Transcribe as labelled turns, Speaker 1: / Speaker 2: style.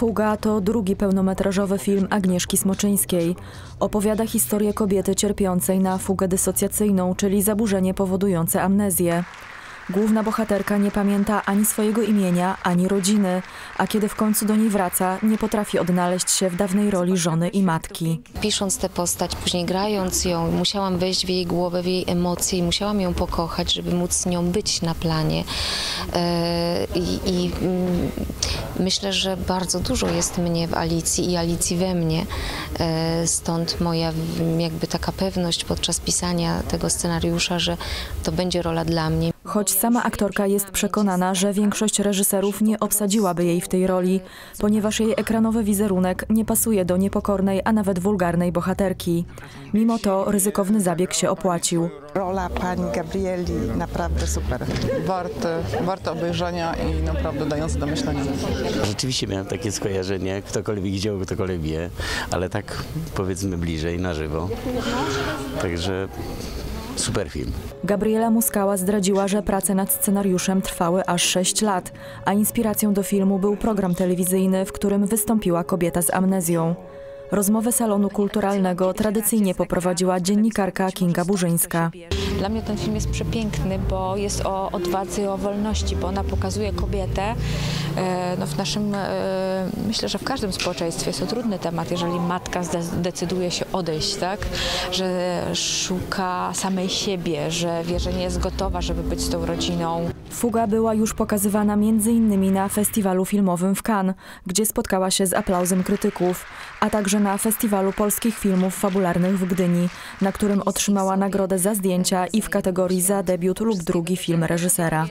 Speaker 1: Fuga to drugi pełnometrażowy film Agnieszki Smoczyńskiej. Opowiada historię kobiety cierpiącej na fugę dysocjacyjną, czyli zaburzenie powodujące amnezję. Główna bohaterka nie pamięta ani swojego imienia, ani rodziny, a kiedy w końcu do niej wraca, nie potrafi odnaleźć się w dawnej roli żony i matki.
Speaker 2: Pisząc tę postać, później grając ją, musiałam wejść w jej głowę, w jej emocje i musiałam ją pokochać, żeby móc z nią być na planie. E, I, i mm, myślę, że bardzo dużo jest mnie w Alicji i Alicji we mnie. E, Stąd moja jakby taka pewność podczas pisania tego scenariusza, że to będzie rola dla mnie.
Speaker 1: Choć sama aktorka jest przekonana, że większość reżyserów nie obsadziłaby jej w tej roli, ponieważ jej ekranowy wizerunek nie pasuje do niepokornej, a nawet wulgarnej bohaterki. Mimo to ryzykowny zabieg się opłacił.
Speaker 3: Rola pani Gabrieli naprawdę super.
Speaker 4: Warty, warty obejrzenia i naprawdę dający do myślenia.
Speaker 5: Rzeczywiście miałem takie skojarzenie, ktokolwiek widział, ktokolwiek wie, ale tak powiedzmy bliżej, na żywo. Także super film.
Speaker 1: Gabriela Muskała zdradziła, że prace nad scenariuszem trwały aż 6 lat, a inspiracją do filmu był program telewizyjny, w którym wystąpiła kobieta z amnezją. Rozmowę salonu kulturalnego tradycyjnie poprowadziła dziennikarka Kinga Burzyńska.
Speaker 6: Dla mnie ten film jest przepiękny, bo jest o odwadze i o wolności, bo ona pokazuje kobietę. E, No w naszym, e, myślę, że w każdym społeczeństwie jest to trudny temat, jeżeli matka decyduje się odejść, tak? Że szuka samej siebie, że wie, że nie jest gotowa, żeby być z tą rodziną.
Speaker 1: Fuga była już pokazywana m.in. na festiwalu filmowym w Cannes, gdzie spotkała się z aplauzem krytyków, a także na festiwalu polskich filmów fabularnych w Gdyni, na którym otrzymała nagrodę za zdjęcia i w kategorii za debiut lub drugi film reżysera.